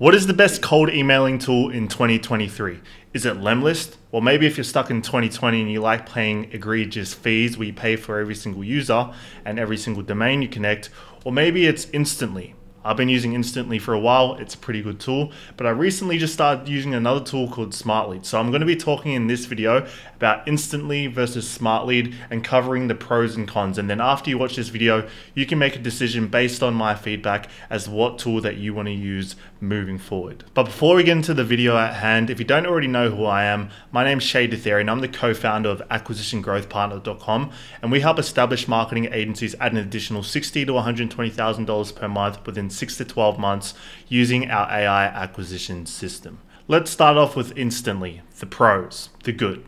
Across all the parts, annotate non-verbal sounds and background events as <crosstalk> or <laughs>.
What is the best cold emailing tool in 2023? Is it Lemlist? Well, maybe if you're stuck in 2020 and you like paying egregious fees where you pay for every single user and every single domain you connect, or maybe it's Instantly. I've been using Instantly for a while. It's a pretty good tool, but I recently just started using another tool called SmartLead. So I'm going to be talking in this video about Instantly versus SmartLead and covering the pros and cons. And then after you watch this video, you can make a decision based on my feedback as what tool that you want to use moving forward. But before we get into the video at hand, if you don't already know who I am, my name is Che De Thierry. I'm the co-founder of acquisitiongrowthpartner.com and we help established marketing agencies add an additional 60 to $120,000 per month within six to 12 months using our AI acquisition system. Let's start off with Instantly, the pros, the good.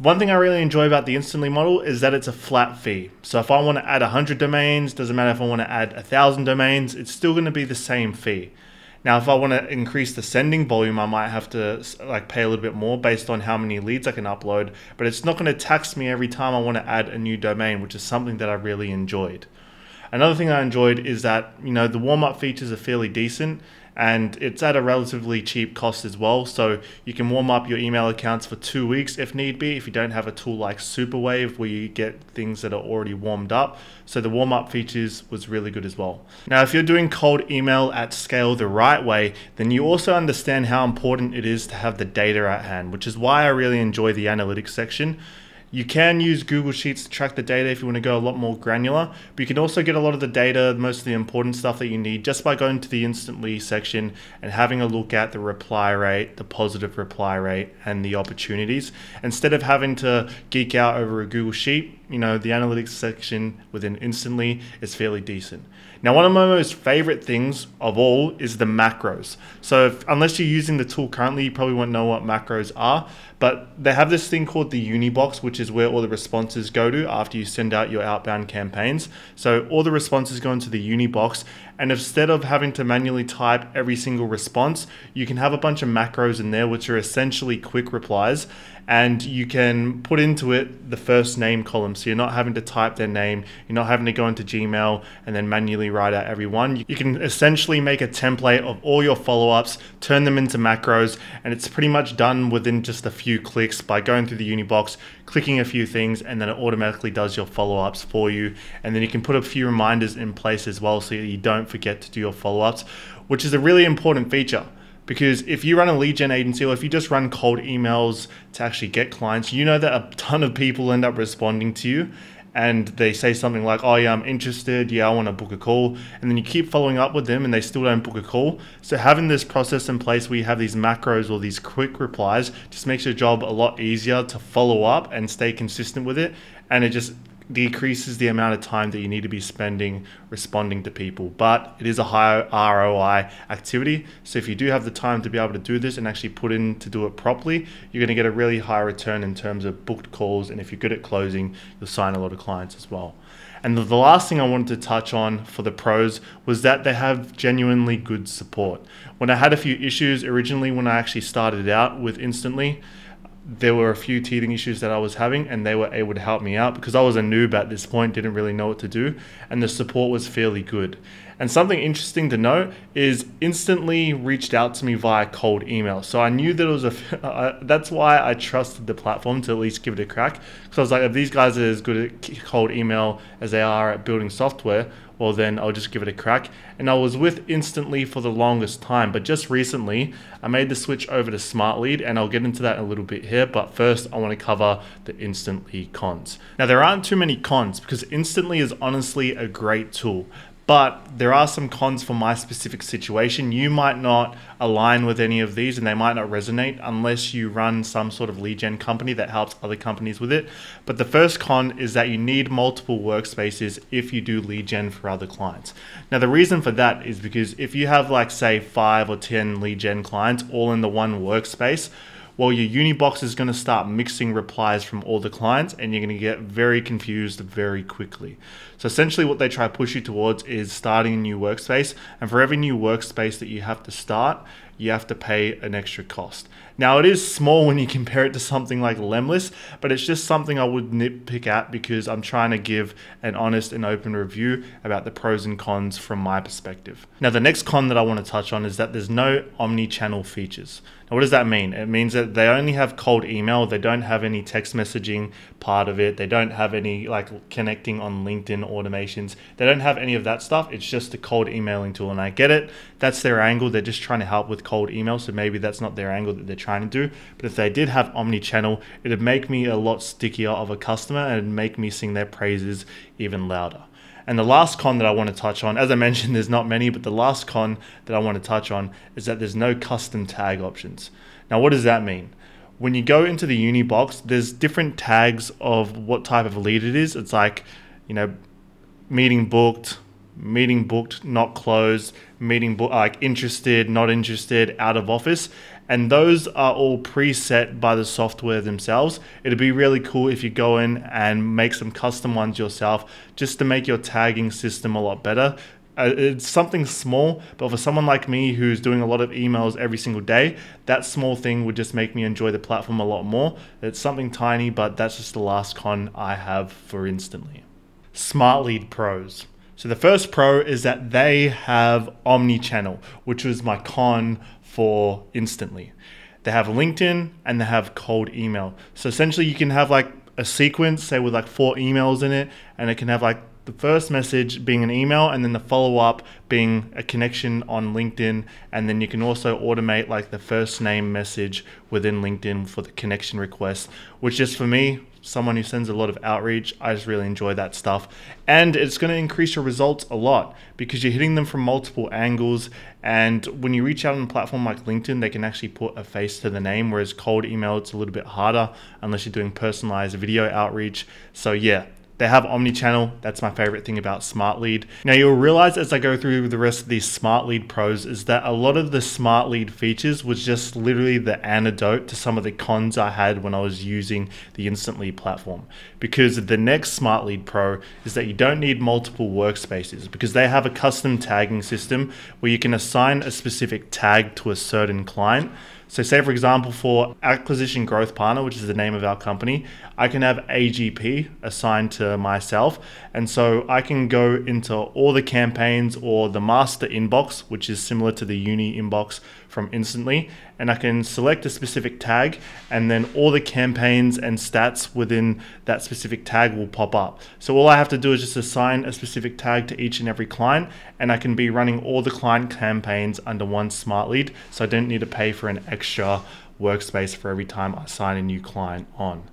One thing I really enjoy about the Instantly model is that it's a flat fee. So if I want to add 100 domains, doesn't matter if I want to add 1,000 domains, it's still going to be the same fee. Now, if I want to increase the sending volume, I might have to like pay a little bit more based on how many leads I can upload, but it's not going to tax me every time I want to add a new domain, which is something that I really enjoyed. Another thing I enjoyed is that, you know, the warm-up features are fairly decent and it's at a relatively cheap cost as well. So you can warm up your email accounts for two weeks if need be, if you don't have a tool like Superwave where you get things that are already warmed up. So the warm up features was really good as well. Now, if you're doing cold email at scale the right way, then you also understand how important it is to have the data at hand, which is why I really enjoy the analytics section you can use Google Sheets to track the data if you want to go a lot more granular, but you can also get a lot of the data, most of the important stuff that you need, just by going to the instantly section and having a look at the reply rate, the positive reply rate, and the opportunities. Instead of having to geek out over a Google Sheet, you know, the analytics section within Instantly is fairly decent. Now, one of my most favorite things of all is the macros. So, if, unless you're using the tool currently, you probably won't know what macros are, but they have this thing called the Unibox, which is where all the responses go to after you send out your outbound campaigns. So, all the responses go into the Unibox, and instead of having to manually type every single response, you can have a bunch of macros in there, which are essentially quick replies and you can put into it the first name column. So you're not having to type their name, you're not having to go into Gmail and then manually write out every one. You can essentially make a template of all your follow ups, turn them into macros, and it's pretty much done within just a few clicks by going through the Unibox, clicking a few things, and then it automatically does your follow ups for you. And then you can put a few reminders in place as well so you don't forget to do your follow ups, which is a really important feature. Because if you run a lead gen agency or if you just run cold emails to actually get clients, you know that a ton of people end up responding to you and they say something like, Oh, yeah, I'm interested. Yeah, I want to book a call. And then you keep following up with them and they still don't book a call. So, having this process in place where you have these macros or these quick replies just makes your job a lot easier to follow up and stay consistent with it. And it just decreases the amount of time that you need to be spending responding to people. But it is a high ROI activity. So if you do have the time to be able to do this and actually put in to do it properly, you're going to get a really high return in terms of booked calls. And if you're good at closing, you'll sign a lot of clients as well. And the last thing I wanted to touch on for the pros was that they have genuinely good support. When I had a few issues originally when I actually started out with Instantly, there were a few teething issues that I was having, and they were able to help me out because I was a noob at this point, didn't really know what to do, and the support was fairly good. And something interesting to note is instantly reached out to me via cold email. So I knew that it was a. <laughs> Uh, that's why I trusted the platform to at least give it a crack. Because I was like, if these guys are as good at cold email as they are at building software, well then I'll just give it a crack. And I was with Instantly for the longest time, but just recently I made the switch over to SmartLead, and I'll get into that in a little bit here. But first, I want to cover the Instantly cons. Now there aren't too many cons because Instantly is honestly a great tool, but there are some cons for my specific situation. You might not align with any of these and they might not resonate unless you run some sort of lead gen company that helps other companies with it. But the first con is that you need multiple workspaces if you do lead gen for other clients. Now, the reason for that is because if you have, like, say, five or 10 lead gen clients all in the one workspace, well, your Unibox is going to start mixing replies from all the clients and you're going to get very confused very quickly. So essentially what they try to push you towards is starting a new workspace. And for every new workspace that you have to start, you have to pay an extra cost. Now, it is small when you compare it to something like Lemlist, but it's just something I would nitpick at because I'm trying to give an honest and open review about the pros and cons from my perspective. Now, the next con that I want to touch on is that there's no omni channel features. Now, what does that mean? It means that they only have cold email, they don't have any text messaging part of it, they don't have any like connecting on LinkedIn automations, they don't have any of that stuff. It's just a cold emailing tool. And I get it, that's their angle. They're just trying to help with cold email, so maybe that's not their angle that they're trying to do. But if they did have omni-channel, it'd make me a lot stickier of a customer and make me sing their praises even louder. And the last con that I want to touch on, as I mentioned, there's not many, but the last con that I want to touch on is that there's no custom tag options. Now, what does that mean? When you go into the uni box, there's different tags of what type of lead it is. It's like, you know, meeting booked, meeting booked, not closed, meeting book like interested, not interested, out of office. And those are all preset by the software themselves. It'd be really cool if you go in and make some custom ones yourself just to make your tagging system a lot better. Uh, it's something small, but for someone like me who's doing a lot of emails every single day, that small thing would just make me enjoy the platform a lot more. It's something tiny, but that's just the last con I have for Instantly. Smart Lead Pros. So the first pro is that they have omni-channel, which was my con for Instantly. They have LinkedIn and they have cold email. So essentially you can have like a sequence, say with like four emails in it, and it can have like the first message being an email and then the follow up being a connection on LinkedIn. And then you can also automate like the first name message within LinkedIn for the connection request, which is for me someone who sends a lot of outreach. I just really enjoy that stuff. And it's going to increase your results a lot because you're hitting them from multiple angles. And when you reach out on a platform like LinkedIn, they can actually put a face to the name, whereas cold email, it's a little bit harder unless you're doing personalized video outreach. So, yeah, they have omni-channel. That's my favorite thing about Smart Lead. Now you'll realize as I go through the rest of these Smart Lead pros is that a lot of the Smart Lead features was just literally the antidote to some of the cons I had when I was using the Instant Lead platform. Because the next Smart Lead Pro is that you don't need multiple workspaces because they have a custom tagging system where you can assign a specific tag to a certain client. So, say for example, for Acquisition Growth Partner, which is the name of our company, I can have AGP assigned to myself. And so I can go into all the campaigns or the master inbox, which is similar to the uni inbox from Instantly. And I can select a specific tag, and then all the campaigns and stats within that specific tag will pop up. So all I have to do is just assign a specific tag to each and every client, and I can be running all the client campaigns under one smart lead. So I don't need to pay for an extra workspace for every time I sign a new client on.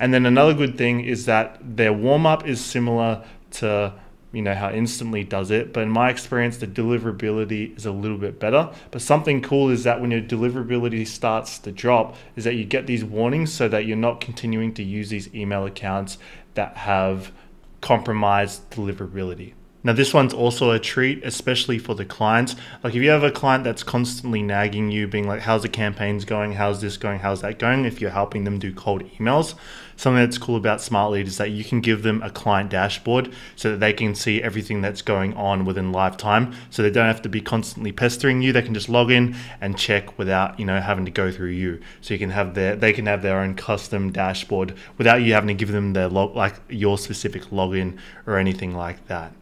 And then another good thing is that their warm up is similar to you know how instantly does it but in my experience the deliverability is a little bit better but something cool is that when your deliverability starts to drop is that you get these warnings so that you're not continuing to use these email accounts that have compromised deliverability now, this one's also a treat, especially for the clients. Like, if you have a client that's constantly nagging you, being like, How's the campaigns going? How's this going? How's that going? If you're helping them do cold emails, something that's cool about Smart Lead is that you can give them a client dashboard so that they can see everything that's going on within lifetime. So they don't have to be constantly pestering you. They can just log in and check without, you know, having to go through you. So you can have their, they can have their own custom dashboard without you having to give them their log, like your specific login or anything like that.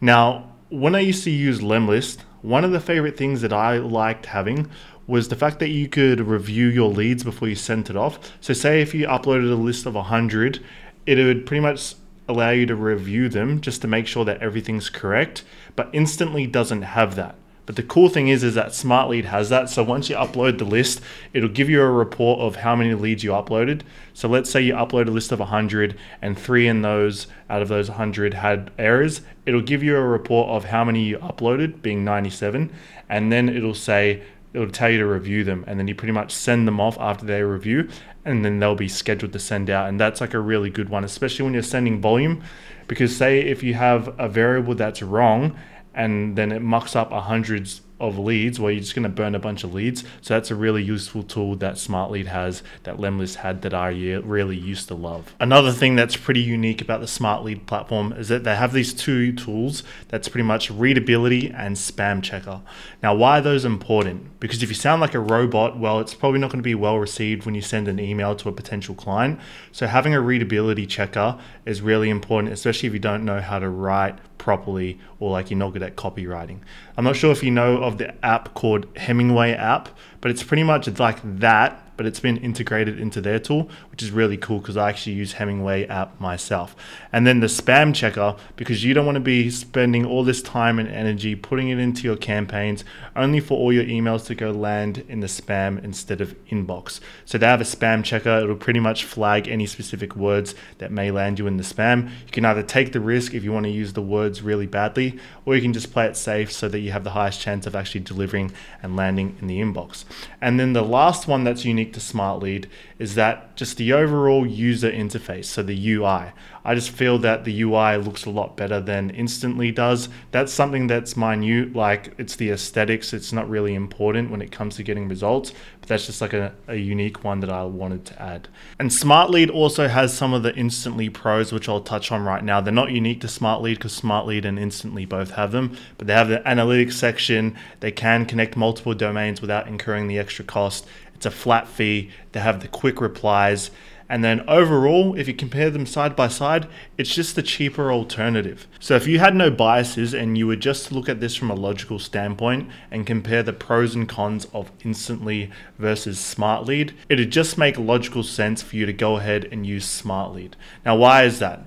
Now, when I used to use Lemlist, one of the favorite things that I liked having was the fact that you could review your leads before you sent it off. So, say if you uploaded a list of 100, it would pretty much allow you to review them just to make sure that everything's correct, but instantly doesn't have that. But the cool thing is, is that Smart Lead has that. So once you upload the list, it'll give you a report of how many leads you uploaded. So let's say you upload a list of 100 and three in those out of those 100 had errors. It'll give you a report of how many you uploaded, being 97, and then it'll say it'll tell you to review them and then you pretty much send them off after they review and then they'll be scheduled to send out and that's like a really good one especially when you're sending volume because say if you have a variable that's wrong and then it mucks up a hundreds of leads where you're just going to burn a bunch of leads. So that's a really useful tool that SmartLead has that Lemlist had that I really used to love. Another thing that's pretty unique about the SmartLead platform is that they have these two tools that's pretty much readability and spam checker. Now, why are those important? Because if you sound like a robot, well, it's probably not going to be well received when you send an email to a potential client. So having a readability checker is really important, especially if you don't know how to write properly or like you're not good at copywriting. I'm not sure if you know of the app called Hemingway app, but it's pretty much like that but it's been integrated into their tool, which is really cool because I actually use Hemingway app myself. And then the spam checker, because you don't want to be spending all this time and energy putting it into your campaigns only for all your emails to go land in the spam instead of inbox. So they have a spam checker, it'll pretty much flag any specific words that may land you in the spam. You can either take the risk if you want to use the words really badly, or you can just play it safe so that you have the highest chance of actually delivering and landing in the inbox. And then the last one that's unique unique to SmartLead is that just the overall user interface, so the UI. I just feel that the UI looks a lot better than Instantly does. That's something that's minute, like it's the aesthetics. It's not really important when it comes to getting results, but that's just like a, a unique one that I wanted to add. And SmartLead also has some of the Instantly pros, which I'll touch on right now. They're not unique to SmartLead because SmartLead and Instantly both have them, but they have the analytics section. They can connect multiple domains without incurring the extra cost it's a flat fee. They have the quick replies. And then overall, if you compare them side by side, it's just the cheaper alternative. So if you had no biases and you were just to look at this from a logical standpoint and compare the pros and cons of Instantly versus SmartLead, it'd just make logical sense for you to go ahead and use SmartLead. Now, why is that?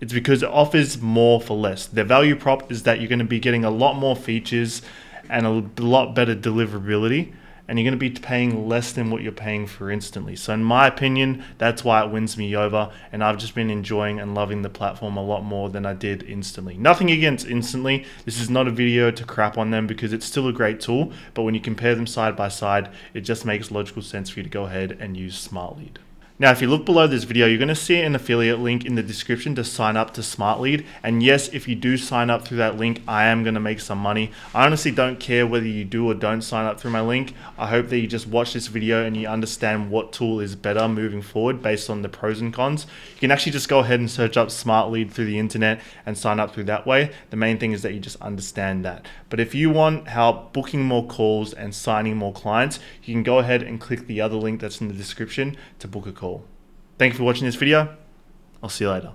It's because it offers more for less. The value prop is that you're going to be getting a lot more features and a lot better deliverability and you're going to be paying less than what you're paying for instantly. So, in my opinion, that's why it wins me over. And I've just been enjoying and loving the platform a lot more than I did instantly. Nothing against instantly. This is not a video to crap on them because it's still a great tool. But when you compare them side by side, it just makes logical sense for you to go ahead and use SmartLead. Now, if you look below this video, you're going to see an affiliate link in the description to sign up to SmartLead. And yes, if you do sign up through that link, I am going to make some money. I honestly don't care whether you do or don't sign up through my link. I hope that you just watch this video and you understand what tool is better moving forward based on the pros and cons. You can actually just go ahead and search up SmartLead through the internet and sign up through that way. The main thing is that you just understand that. But if you want help booking more calls and signing more clients, you can go ahead and click the other link that's in the description to book a call. Thank you for watching this video. I'll see you later.